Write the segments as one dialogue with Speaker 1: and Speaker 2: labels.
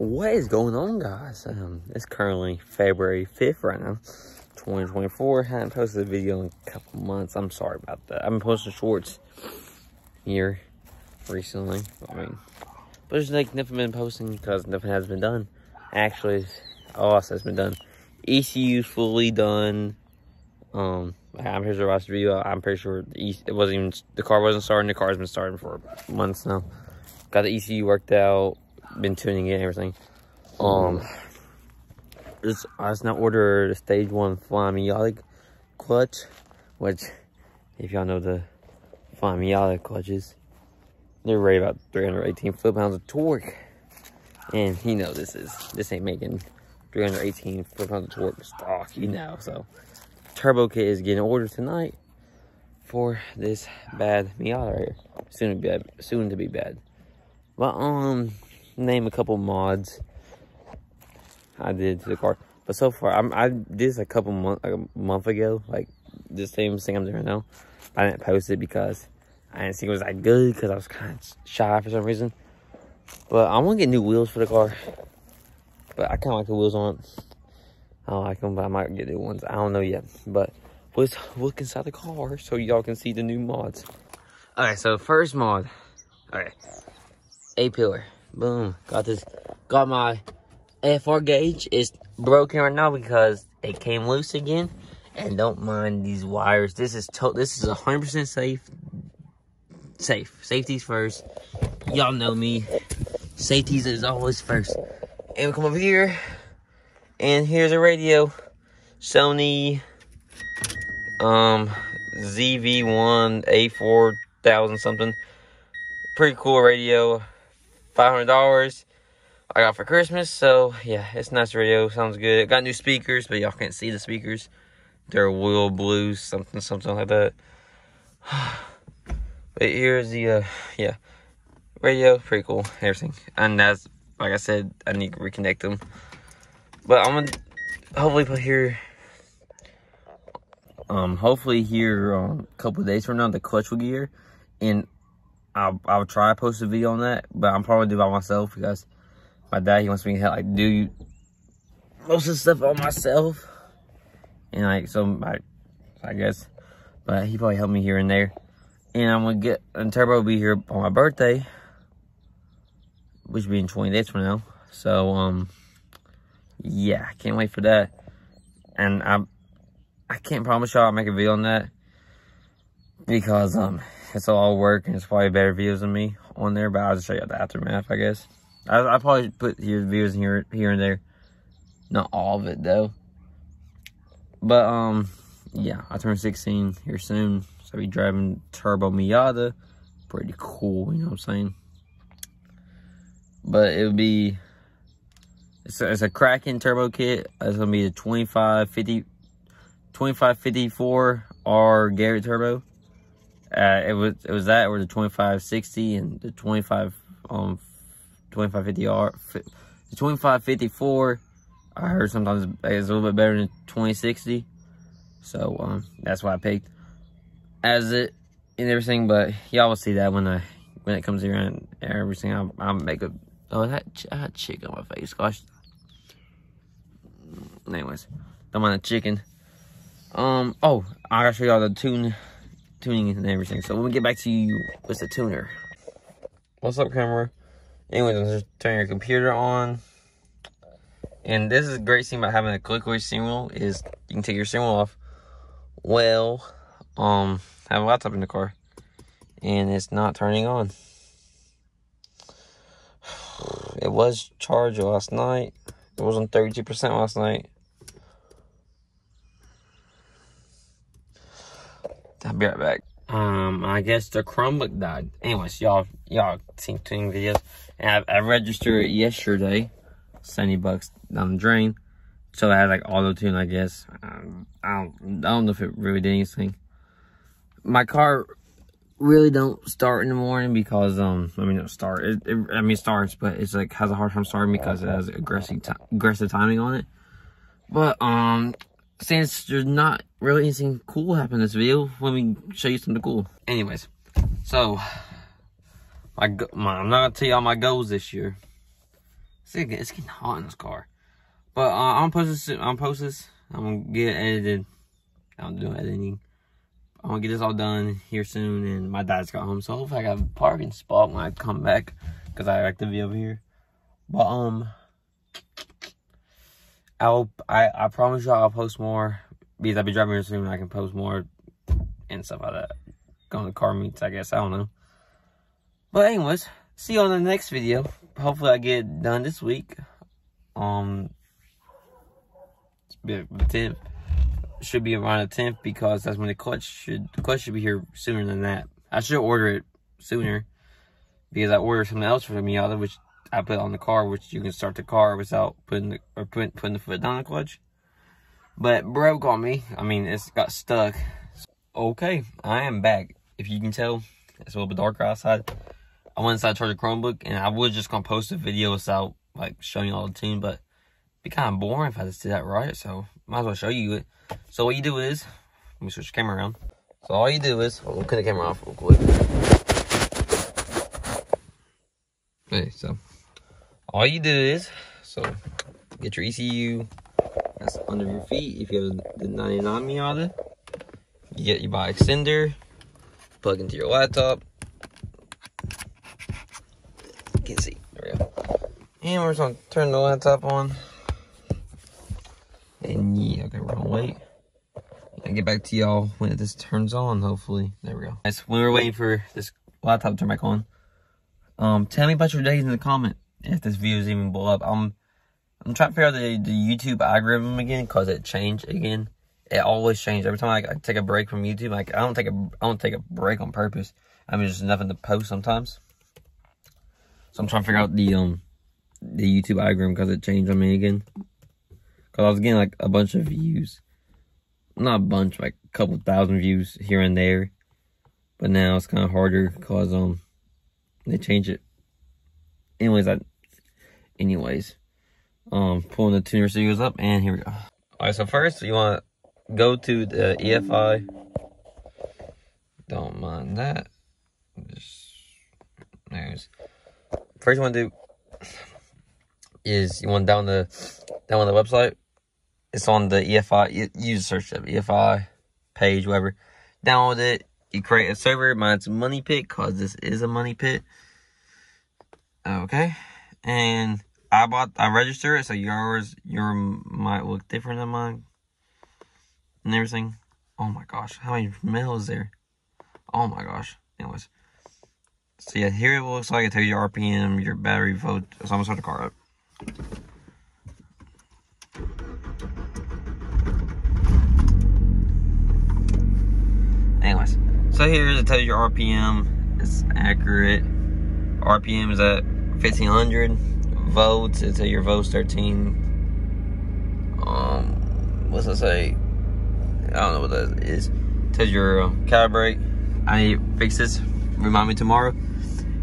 Speaker 1: What is going on, guys? Um, it's currently February 5th right now, 2024. I haven't posted a video in a couple months. I'm sorry about that. I've been posting shorts here recently. I mean, but there's like nothing been posting because nothing has been done. Actually, all else has been done. ECU's fully done. Um, I'm here to watch the video. I'm pretty sure it wasn't even the car wasn't starting. The car's been starting for months now. Got the ECU worked out. Been tuning it and everything. Um, just I just now ordered a stage one Flamme clutch, which if y'all know the Flamme clutches, they're right about 318 foot pounds of torque. And you know this is this ain't making 318 foot pounds of torque stock, you know. So turbo kit is getting ordered tonight for this bad Miata right here. Soon to be soon to be bad. But um, name a couple mods I did to the car. But so far, I'm, I did this a couple months, like a month ago, like the same thing I'm doing now. I didn't post it because I didn't think it was that good because I was kind of shy for some reason. But I want to get new wheels for the car. But I kind of like the wheels on. I don't like them, but I might get new ones. I don't know yet. But let's look inside the car so y'all can see the new mods. Alright, so first mod. Alright. A-pillar. Boom. Got this. Got my FR gauge. It's broken right now because it came loose again. And don't mind these wires. This is to this is 100% safe. Safe. Safety's first. Y'all know me. Safety's is always first. And we come over here. And here's a radio. Sony um ZV1 A4000 something. Pretty cool radio. $500 I got for Christmas. So, yeah, it's nice radio. Sounds good. Got new speakers, but y'all can't see the speakers. They're Will Blues, something, something like that. but here's the, uh, yeah, radio. Pretty cool. Everything. And that's, like I said, I need to reconnect them. But I'm going to hopefully put here, um, hopefully here um, a couple days from now, the clutch will gear. And I'll, I'll try to post a video on that, but I'm probably do by myself because my dad, he wants me to help, like, do most of the stuff on myself. And, like, so, I, I guess, but he probably helped me here and there. And I'm to get, and Turbo will be here on my birthday, which will be in 20 days from now. So, um, yeah, I can't wait for that. And I, I can't promise y'all I'll make a video on that because, um, it's all work and it's probably better videos than me on there, but I'll just show you the aftermath, I guess. I, I probably put here videos here, here and there. Not all of it, though. But, um, yeah, I turn 16 here soon. So I'll be driving Turbo Miata. Pretty cool, you know what I'm saying? But it'll be, it's a, it's a Kraken turbo kit. It's going to be the 2550, 2554 R Garrett turbo. Uh, it was it was that or the 2560 and the 25 um 2550R the 2554 I heard sometimes it's a little bit better than 2060 so um that's why I picked as it and everything but y'all will see that when I when it comes around everything. I'll, I'll make a oh that I had chicken on my face. Gosh. Anyways don't mind the chicken. Um oh I gotta show y'all the tune tuning and everything. So let me get back to you with the tuner. What's up, camera? Anyways, I'm just turning your computer on. And this is a great thing about having a clickway steering wheel is you can take your steering wheel off. Well, um, I have a laptop in the car. And it's not turning on. It was charged last night. It was on 32% last night. I'll be right back. Um, I guess the Chromebook died. Anyways, y'all, y'all seen tuning videos. And I, I registered it yesterday. 70 bucks down the drain. So I had like auto tune, I guess. Um, I don't, I don't know if it really did anything. My car really don't start in the morning because, um, I mean, it start. It, it, I mean, starts, but it's like has a hard time starting because it has aggressive, aggressive timing on it. But, um, since there's not really anything cool happen in this video, let me show you something cool. Anyways, so my, my I'm not gonna tell y'all my goals this year. It's getting, it's getting hot in this car. But uh, I'm post this. I'm post this. I'm gonna get edited. I'm doing editing. I'm gonna get this all done here soon, and my dad's got home, so hopefully I got a parking spot when I come back, cause I like to be over here. But um, I'll I I promise you I'll post more because I'll be driving here soon. I can post more and stuff like that. Going to car meets, I guess. I don't know. But anyways, see you on the next video. Hopefully I get done this week. Um, it's the 10th should be around the 10th because that's when the clutch should the clutch should be here sooner than that. I should order it sooner because I ordered something else for the Miata, which I put on the car, which you can start the car without putting the or putting putting the foot down the clutch. But broke on me. I mean, it's got stuck. Okay, I am back. If you can tell, it's a little bit darker outside. I went inside to charge the Chromebook, and I was just gonna post a video without like showing you all the tune, but be kind of boring if I just did that right. So might as well show you it. So what you do is, let me switch the camera around. So all you do is, on, cut the camera off real quick. Okay, so all you do is, so get your ECU that's under your feet. If you have the 99 Miata, you get you buy extender, plug into your laptop. You can see, there we go. And we're just gonna turn the laptop on. And yeah, okay, we're gonna wait. I'll get back to y'all when this turns on, hopefully. There we go. Guys, when we're waiting for this laptop to turn back on, um, tell me about your days in the comment if this video is even blow up. I'm I'm trying to figure out the, the YouTube algorithm again because it changed again. It always changed every time I, I, take a break from YouTube. Like I don't take a I don't take a break on purpose. I mean, there's nothing to post sometimes. So I'm trying to figure out the um the YouTube algorithm because it changed on me again. Cause I was getting like a bunch of views, not a bunch, like a couple thousand views here and there. But now it's kind of harder cause um they change it. Anyways, I anyways um pulling the TunerStudio up and here we go. Alright, so first you want to go to the EFI. Don't mind that. Just there's first you want to do is you want down the down on the website it's on the EFI. Use search of EFI page, whatever. Download it. You create a server. Mine's Money Pit because this is a Money Pit. Okay, and I bought. I registered it, so yours your might look different than mine and everything. Oh my gosh, how many mail is there? Oh my gosh. Anyways, so yeah, here it looks like it tells you RPM, your battery vote. So I'm gonna start the car up. Anyways, so here it tells you RPM. It's accurate. RPM is at 1500 It tells your volts 13. Um, what's that say? I don't know what that is. Tells your uh, calibrate. I fix this. Remind me tomorrow.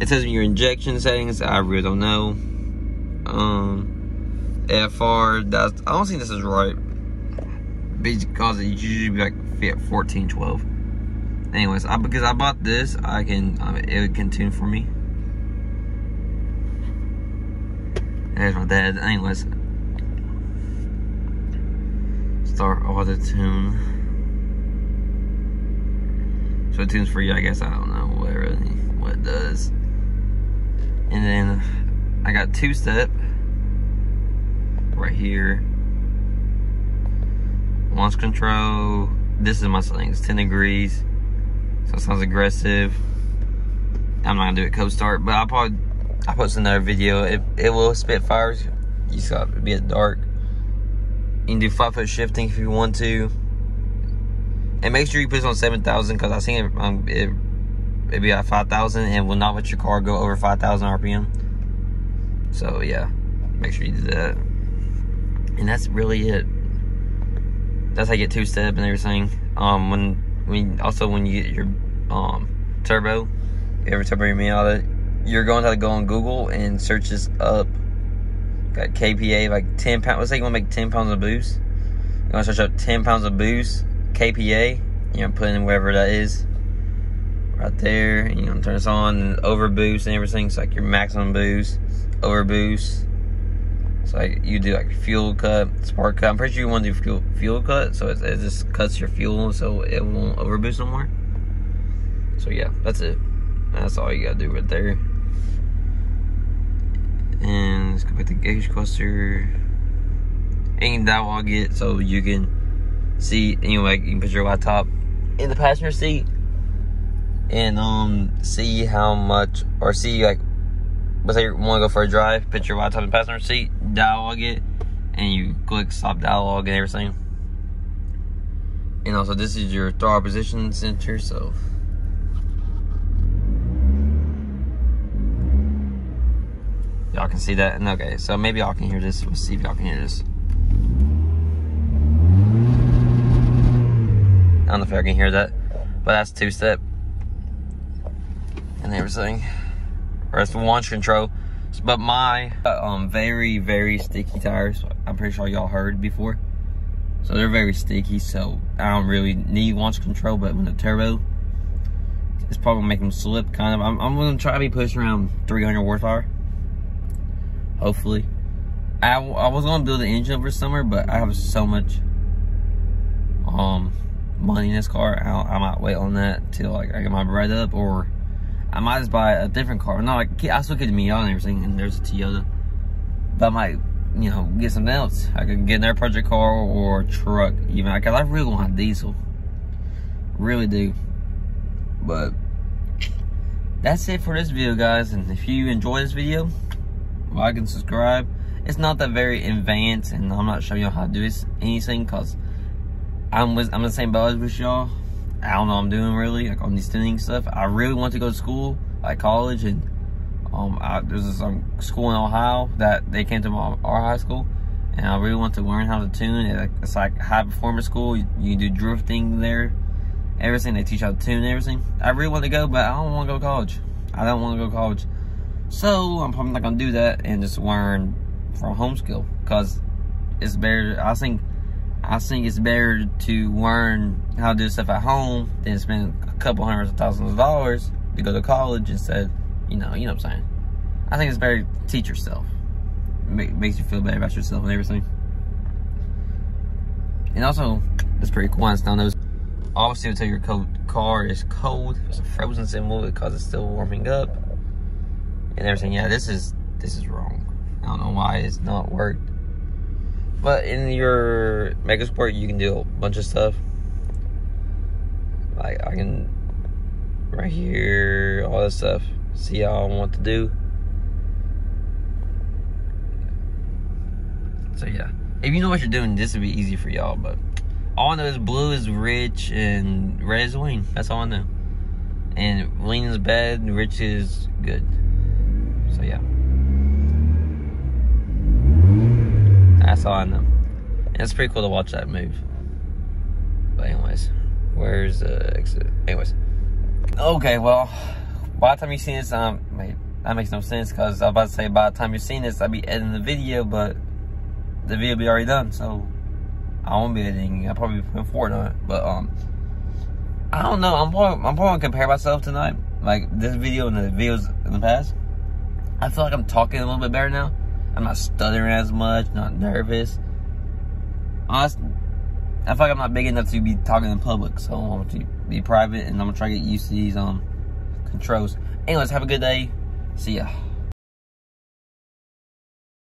Speaker 1: It says your injection settings. I really don't know. Um, FR. That's I don't think this is right because it usually be like fit 14, 12 anyways I, because i bought this i can um, it can tune for me there's my dad. Anyways start auto tune. So it tunes for you i guess. I don't know. What really what it does. And then i got two step. Right here. Launch control. This is my settings 10 degrees. So it sounds aggressive. I'm not gonna do it co-start, but I'll probably I'll post another video. It it will spit fires. You got to be at dark. You can do flat foot shifting if you want to. And make sure you put it on 7,000 because I think it, um, it, it'd be at 5,000 and will not let your car go over 5,000 RPM. So yeah, make sure you do that. And that's really it. That's how you get two step and everything. Um, when when also when you get your um turbo, you ever turbo your Miata, you're going to, have to go on Google and search this up. Got KPA like 10 pounds. Let's say you want to make 10 pounds of boost. You're gonna search up 10 pounds of boost KPA. You're gonna put in wherever that is. Right there, you're gonna turn this on and over boost and everything. It's like your maximum boost, over boost, So like you do like fuel cut, spark cut. I'm pretty sure you want to do fuel fuel cut, so it, it just cuts your fuel so it won't overboost no more. So yeah, that's it. That's all you gotta do right there. And let's go back to gauge cluster. And datalog it so you can see anyway, you can put your laptop in the passenger seat and um see how much or see like let's say you want to go for a drive, put your laptop in the passenger seat, datalog it, and you click stop datalog and everything. And also, this is your throttle position sensor, so. Y'all can see that. And okay, so maybe y'all can hear this. Let's see if y'all can hear this. I don't know if y'all can hear that, but that's two step and everything or it's the launch control. But my uh, um very very sticky tires. I'm pretty sure y'all heard before. So they're very sticky. So I don't really need launch control. But when the turbo, it's probably gonna make them slip. Kind of. I'm, I'm gonna try to be pushing around 300 horsepower. Hopefully. I, I was gonna build an engine over summer, but I have so much um money in this car. I, I might wait on that till like I get my bread up or I might just buy a different car. No, like, I still get a Miata and everything, and there's a Toyota. But I might, you know, get something else. I could get an air project car or truck, even. Because I really want a diesel. Really do. But that's it for this video, guys. And if you enjoy this video, like and subscribe. It's not that very advanced, and I'm not showing you how to do this anything, because I'm, with, I'm the same boat as y'all. I don't know I'm doing really, like on these tuning stuff. I really want to go to school, like college, and um, I, there's this um, school in Ohio that they came to my, our high school, and I really want to learn how to tune. It, it's like high performance school. You, you do drifting there, everything. They teach how to tune everything. I really want to go, but I don't want to go to college. I don't want to go to college. So I'm probably not gonna do that and just learn from home skill because it's better. I think I think it's better to learn how to do stuff at home than spend a couple hundreds of thousands of dollars to go to college instead. You know, you know what I'm saying. I think it's better to teach yourself. It makes you feel better about yourself and everything. And also, it's pretty cool. It's down those. Obviously, until your car is cold, it's a frozen symbol because it's still warming up and everything. Yeah, this is this is wrong. I don't know why it's not worked. But in your MegaSquirt, you can do a bunch of stuff. Like I can right here, all this stuff. See how I want to do. So yeah, if you know what you're doing, this would be easy for y'all. But all I know is blue is rich and red is lean. That's all I know. And lean is bad, rich is good. So yeah. That's all I know. And it's pretty cool to watch that move. But anyways, where's the exit? Anyways. Okay, well, by the time you see this, um, wait, that makes no sense because I was about to say by the time you're seeing this, I'll be editing the video, but the video will be already done, so I won't be editing. I'll probably be putting forward on it, but um, I don't know. I'm probably I'm probably gonna compare myself tonight, like this video and the videos in the past. I feel like I'm talking a little bit better now. I'm not stuttering as much, not nervous. Honestly, I feel like I'm not big enough to be talking in public, so I'm going to be private and I'm gonna try to get used to these um controls. Anyways, have a good day. See ya.